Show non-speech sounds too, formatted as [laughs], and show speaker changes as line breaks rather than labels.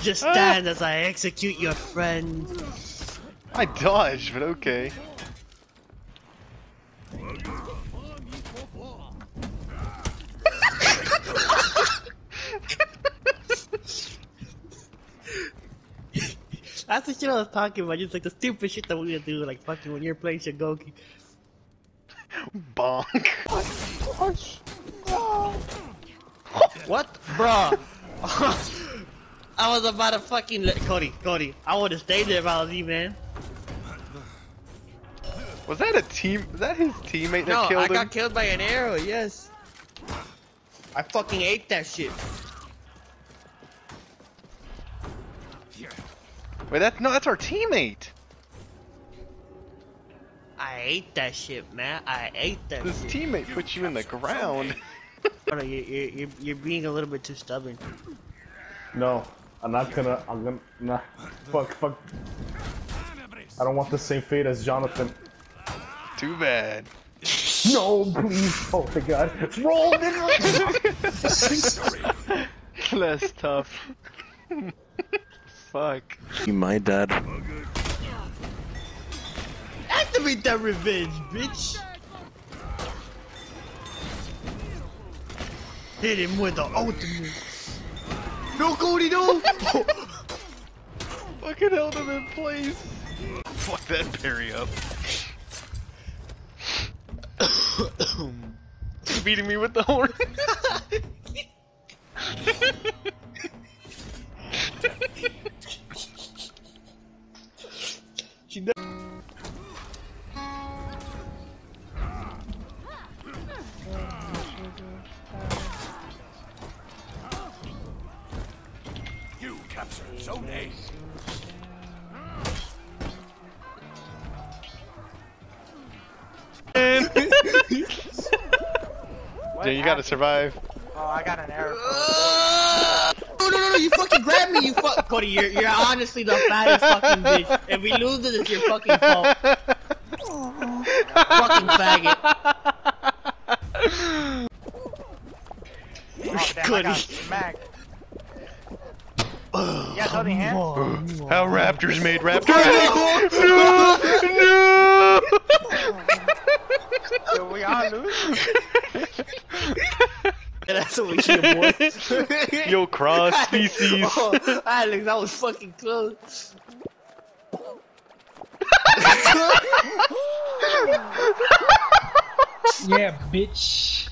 Just ah! stand ah! as I execute your friend.
I dodge, but okay.
That's the shit I was talking about, just like the stupid shit that we do, like fucking when you're playing Shugoki.
Bonk. Oh, gosh. Oh.
What, bruh? [laughs] I was about to fucking let Cody, Cody. I would have stayed there if I was you, man.
Was that a team? Was that his teammate that
No,
killed
I
him?
got killed by an arrow. Yes. I fucking ate that shit.
Wait, that no, that's our teammate.
I ate that shit, man. I ate that
This
shit.
teammate put you in the ground.
Brother, you, you, you're, you're being a little bit too stubborn.
No, I'm not gonna. I'm gonna. Nah. Fuck. Fuck. I don't want the same fate as Jonathan.
Too bad.
No, please. Oh my god. Roll, nigga.
Less [laughs] tough. Fuck.
You my dad.
Activate that revenge, bitch! Hit him with the ultimate. No, Cody, no!
Fucking held him in place. Fuck that parry up. [coughs] Beating me with the horn. [laughs]
You captured [laughs] Zone A.
Yeah, you gotta survive.
Oh, I got an arrow. [laughs]
no, no, no, no, you fucking grabbed me, you fuck. Cody, you're, you're honestly the fattest fucking bitch. If we lose this, it's your fucking fault. [laughs] fucking faggot.
Oh, damn, I
Cody.
Got smacked. You holding hands?
How Raptors made Raptors. [laughs] no! No! [laughs]
So we all lose?
And that's what we should avoid.
Yo, cross [laughs] species.
Oh, Alex, that was fucking close.
Yeah, bitch.